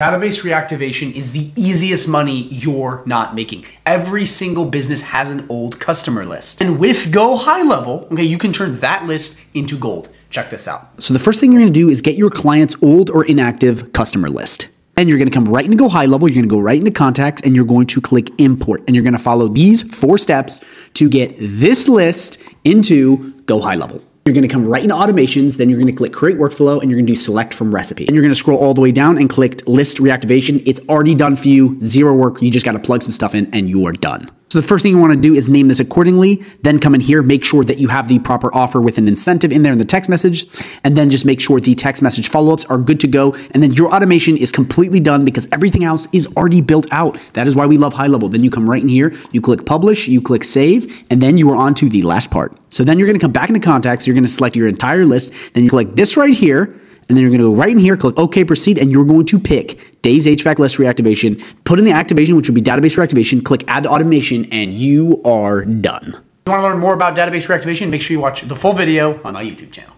Database reactivation is the easiest money you're not making. Every single business has an old customer list. And with Go High Level, okay, you can turn that list into gold. Check this out. So the first thing you're gonna do is get your client's old or inactive customer list. And you're gonna come right into Go High Level, you're gonna go right into contacts, and you're going to click import. And you're gonna follow these four steps to get this list into Go High Level. You're gonna come right into automations, then you're gonna click create workflow and you're gonna do select from recipe. And you're gonna scroll all the way down and click list reactivation. It's already done for you, zero work. You just gotta plug some stuff in and you are done. So the first thing you want to do is name this accordingly, then come in here, make sure that you have the proper offer with an incentive in there in the text message, and then just make sure the text message follow-ups are good to go, and then your automation is completely done because everything else is already built out. That is why we love high level. Then you come right in here, you click publish, you click save, and then you are on to the last part. So then you're going to come back into contacts, you're going to select your entire list, then you click this right here, and then you're going to go right in here, click OK, proceed, and you're going to pick Dave's HVAC list reactivation, put in the activation, which would be database reactivation, click add to automation, and you are done. If you want to learn more about database reactivation, make sure you watch the full video on my YouTube channel.